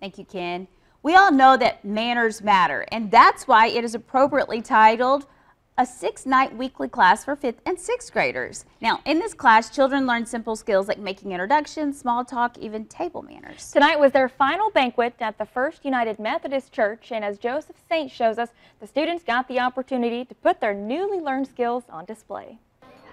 Thank you, Ken. We all know that manners matter, and that's why it is appropriately titled a six-night weekly class for fifth and sixth graders. Now, in this class, children learn simple skills like making introductions, small talk, even table manners. Tonight was their final banquet at the First United Methodist Church, and as Joseph Saint shows us, the students got the opportunity to put their newly learned skills on display.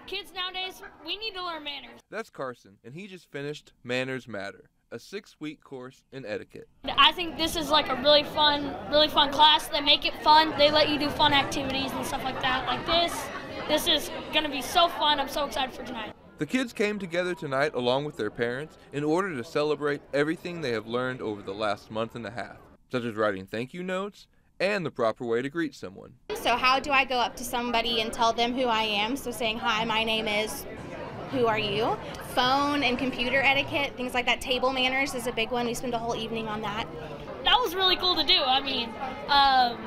Kids nowadays, we need to learn manners. That's Carson, and he just finished Manners Matter a six-week course in etiquette. I think this is like a really fun, really fun class. They make it fun. They let you do fun activities and stuff like that. Like this, this is going to be so fun. I'm so excited for tonight. The kids came together tonight along with their parents in order to celebrate everything they have learned over the last month and a half, such as writing thank you notes and the proper way to greet someone. So how do I go up to somebody and tell them who I am? So saying, hi, my name is who are you? Phone and computer etiquette, things like that. Table manners is a big one. We spend a whole evening on that. That was really cool to do. I mean, um,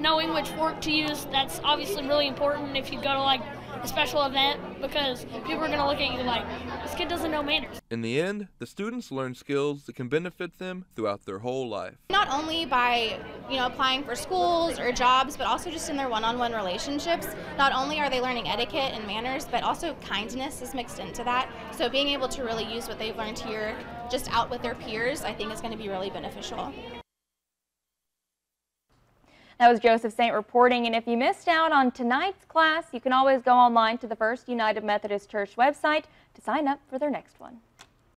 knowing which fork to use, that's obviously really important if you go to like a special event because people are going to look at you like, this kid doesn't know manners. In the end, the students learn skills that can benefit them throughout their whole life. Not only by, you know, applying for schools or jobs, but also just in their one-on-one relationships. Not only are they learning etiquette and manners, but also kindness is mixed into that. So being able to really use what they've learned here just out with their peers, I think is going to be really beneficial. That was Joseph Saint reporting, and if you missed out on tonight's class, you can always go online to the First United Methodist Church website to sign up for their next one.